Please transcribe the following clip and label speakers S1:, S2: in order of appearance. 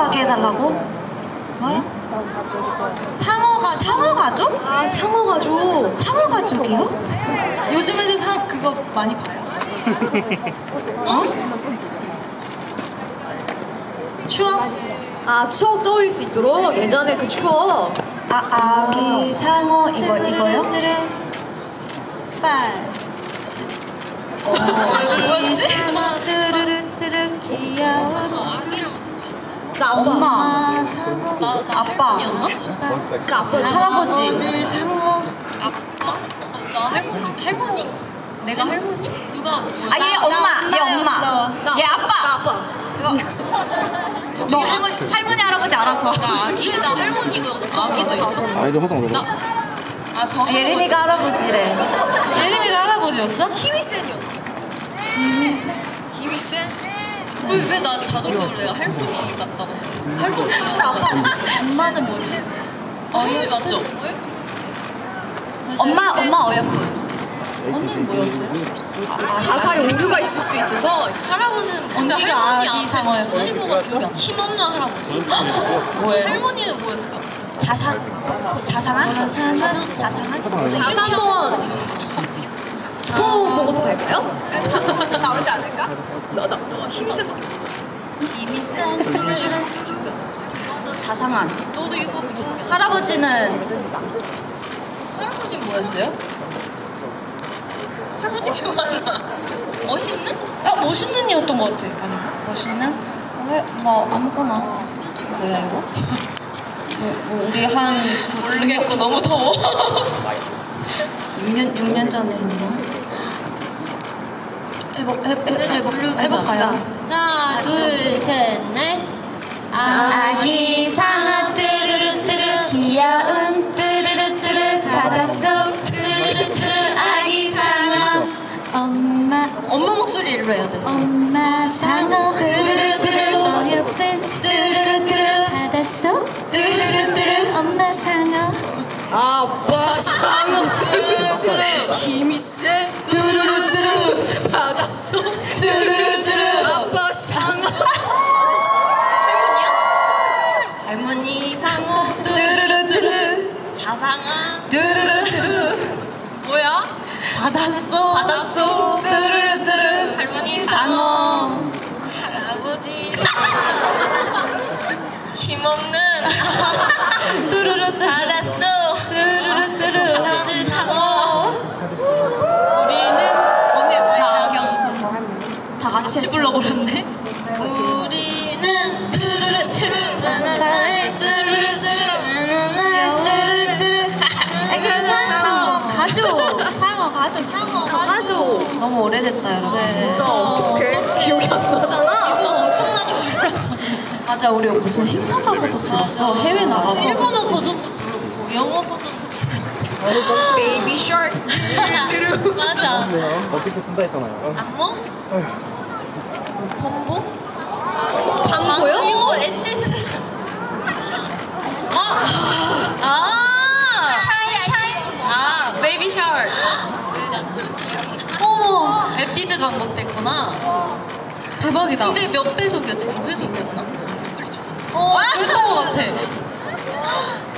S1: 가게 해달라고? 뭐라? 상어 가 상어 가족?
S2: 아 상어 가족.
S1: 상어 가족이요? 요즘에도 사 그거 많이 봐요. 어? 추억?
S2: 아 추억 떠올릴 수 있도록 예전에 그 추억.
S1: 아 아기 상어 이거 이거요? 빨. 어, 뭐였지? 뚜르르 뚜르 귀여운
S2: 나 아빠.
S1: 엄마 상어
S3: 나, 나
S1: 아빠
S3: 할머니였나?
S2: 그 아빠.
S1: 할아버지 상어
S3: 아빠? 나 할머니? 할머니? 내가 할머니? 누가?
S1: 아얘
S3: 나-
S1: 엄마
S3: 나-
S1: 얘 엄마
S2: 나, 얘나
S1: 아빠
S2: 아빠.
S1: 너 할머니 할머니 할아버지 알아서
S3: 나 아기, 나 할머니가 아기도 있어.
S4: 아이들
S3: 나,
S4: 먹어.
S3: 아, 저
S1: 예림이가 할아버지래 예림이가 할아버지였어?
S2: 힘이 센요. 힘이 센.
S3: 왜나 자동적으로 내가 할머니 같다고 생각해? 할머니.
S2: 아빠.
S1: 엄마는 뭐지?
S3: 할머니 맞죠?
S1: 엄마 엄마 어여쁜 언니는 뭐였어요?
S2: 가사에 오류가 있을 수도 있어서
S3: 할아버지는
S1: 언니가
S3: 할머니 앞에
S1: 상어였어요?
S3: 신호가 기억이 안 나. 힘없는 할아버지?
S1: 뭐예요?
S3: 할머니는 뭐였어?
S1: 자상 뭐 자상한? 자상한? 자상한?
S2: 가사 한번 보고서 갈까요? 나오지 않을까? 너, 너, 너 힘이 센.
S1: 이미 센
S3: 이거 안 나.
S1: 자상한
S3: 너도 이거 나.
S1: 할아버지는
S3: 뭐였어요? 할아버지 기억 안 나. 멋있는?
S1: 아 멋있는 이었던 것 같아 아닌가? 멋있는? 왜? 뭐 아무거나 뭐야 이거? 뭐, 뭐 우리 한
S3: 모르겠고 너무 더워.
S1: 6년 6년 전에 했나? 해, 해, 해보 해볼까요?
S3: 하나, 둘, 셋, 넷.
S1: 아기 상어 뚜루루 뚜루 귀여운 뚜루루 뚜루 바닷속 뚜루루 뚜루 아기 상어 엄마
S3: 엄마 목소리로 해야 됐어.
S1: 엄마 상어 뚜루루 뚜루 어여쁜 뚜루루 뚜루 바닷속 뚜루루 뚜루 엄마 상어
S2: 아빠 상어 뚜루뚜루 힘이 센 뚜루 루뚜루 바닷속 뚜루루뚜루 아빠 상어.
S3: 할머니야? 할머니 상어.
S1: 뚜루
S3: 자상아.
S1: 뚜루
S3: 뭐야?
S1: 바닷속
S3: 바닷속
S1: 뚜루
S3: 할머니
S1: 상어.
S3: 할아버지 상어. 힘없는 불러버렸네. 우리는 뚜루루 뚜루 나나나의 뚜루루 뚜루루 뚜루
S1: 상어. 가족. 상어 가족.
S3: 상어
S2: 가족.
S1: 너무 오래됐다 여러분.
S2: 진짜 어떡해? 기억이 안 나잖아.
S3: 이거 엄청나게 불렀어.
S1: 맞아 우리 무슨 행사 가서도 불렀어. 해외 나가서
S3: 일본어 버전도 부르고 영어 버전도
S2: baby shark. 뚜루
S3: 맞아.
S4: 어떻게 쓴다 했잖아요.
S3: 안무? 범보?
S2: 광고요?
S3: 이거 엣지 아! 아! 샤이 아 베이비 샤워 앱디드 감독됐구나
S1: 대박이다
S3: 근데 몇 배속이었지? 두 배속이었나?
S1: 어 그랬던 것 같아